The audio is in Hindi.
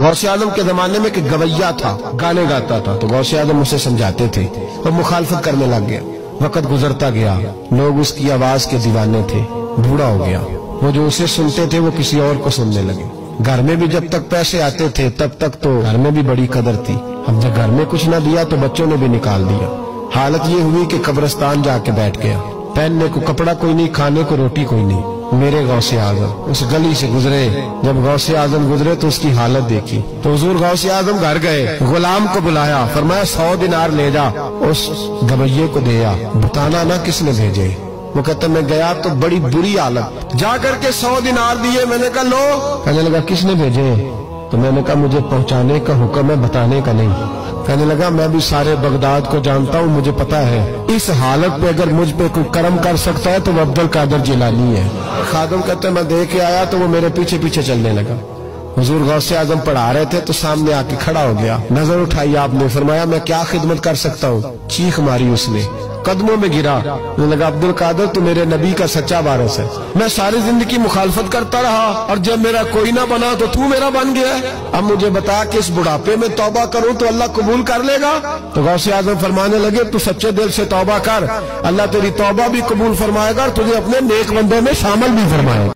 गौसे आज़म के जमाने में एक गवैया था, गाने गाता था तो गौसे आज़म उसे समझाते थे और मुखालफत करने लग गया। वक़्त गुजरता गया, लोग उसकी आवाज़ के दीवाने थे, बूढ़ा हो गया। वो जो उसे सुनते थे, वो किसी और को सुनने लगे। घर में भी जब तक पैसे आते थे, तब तक तो घर में भी बड़ी कदर थी। जब घर में कुछ न दिया तो बच्चों ने भी निकाल दिया। हालत ये हुई कि कब्रस्तान जाके बैठ गया। पहनने को कपड़ा कोई नहीं, खाने को रोटी कोई नहीं। मेरे गौ से आज़म, उस गली से गुजरे। जब गौ से आज़म गुजरे तो उसकी हालत देखी। तो हजूर गौ से आज़म घर गए, गुलाम को बुलाया, फरमाया, सौ दिनार ले जा। उस गवैये को दिया बताना ना किसने भेजे? वो कहते, मैं गया तो बड़ी बुरी हालत। जा करके सौ दिनार दिए। मैंने कहा, लो। कहने लगा, किसने भेजे? तो मैंने कहा, मुझे पहुँचाने का हुक्म है, बताने का नहीं। कहने लगा, मैं भी सारे बगदाद को जानता हूँ, मुझे पता है। इस हालत पे अगर मुझ पे कोई कर्म कर सकता है तो वो अब्दुल कादर जिलानी है। खादम कहते, मैं दे के आया तो वो मेरे पीछे पीछे चलने लगा। हजूर गौ से आज़म पढ़ा रहे थे तो सामने आके खड़ा हो गया। नज़र उठाई आपने, फरमाया, मैं क्या खिदमत कर सकता हूँ? चीख मारी उसने। कदमों में गिरा। लगा, अब्दुल कादर, तू मेरे नबी का सच्चा वारस है। मैं सारी ज़िंदगी मुखालफत करता रहा, और जब मेरा कोई ना बना तो तू मेरा बन गया अब मुझे बता कि इस बुढ़ापे में तोबा करूँ तो अल्लाह कबूल कर लेगा। तो गौसे आज़म फरमाने लगे, तू सच्चे दिल से तोबा कर। अल्लाह तेरी तोबा भी कबूल फरमाएगा, और तुझे अपने नेक बंदों में शामिल भी फरमाएगा।